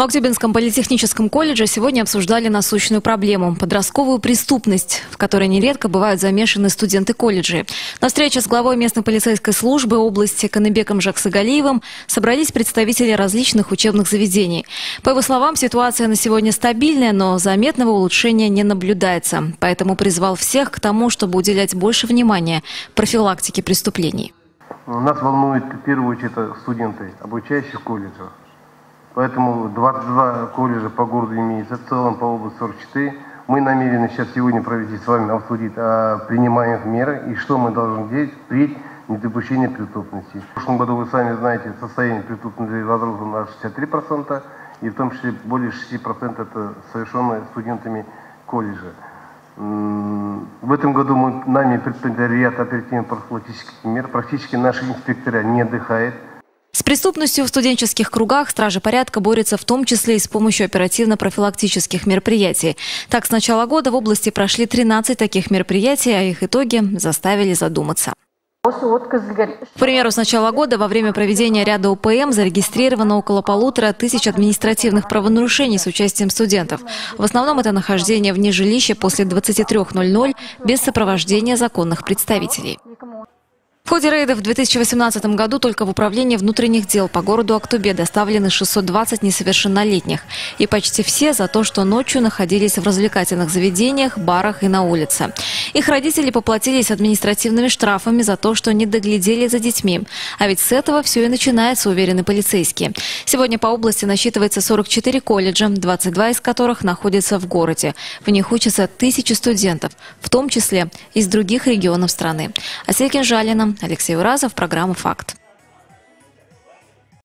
В Актюбинском политехническом колледже сегодня обсуждали насущную проблему – подростковую преступность, в которой нередко бывают замешаны студенты колледжей. На встрече с главой местной полицейской службы области Каныбеком Жаксагалиевым собрались представители различных учебных заведений. По его словам, ситуация на сегодня стабильная, но заметного улучшения не наблюдается. Поэтому призвал всех к тому, чтобы уделять больше внимания профилактике преступлений. Нас волнует в первую очередь студенты, обучающие в колледжах. Поэтому 22 колледжа по городу имеется, в целом по области 44. Мы намерены сейчас сегодня провести с вами обсудить о принимаемых мерах и что мы должны делать при недопущении преступности. В прошлом году, вы сами знаете, состояние преступности возросло на 63%, и в том числе более 6% это совершенное студентами колледжа. В этом году мы, нами предприняли ряд оперативных профилактических мер. Практически наши инспектора не отдыхают. Преступностью в студенческих кругах стражи порядка борются в том числе и с помощью оперативно-профилактических мероприятий. Так, с начала года в области прошли 13 таких мероприятий, а их итоги заставили задуматься. К примеру, с начала года во время проведения ряда УПМ зарегистрировано около полутора тысяч административных правонарушений с участием студентов. В основном это нахождение вне жилища после 23.00 без сопровождения законных представителей. В ходе рейдов в 2018 году только в Управление внутренних дел по городу Актубе доставлены 620 несовершеннолетних. И почти все за то, что ночью находились в развлекательных заведениях, барах и на улице. Их родители поплатились административными штрафами за то, что не доглядели за детьми. А ведь с этого все и начинается, уверены полицейские. Сегодня по области насчитывается 44 колледжа, 22 из которых находятся в городе. В них учатся тысячи студентов, в том числе из других регионов страны. Асель Кинжалина, Алексей Уразов, программа «Факт».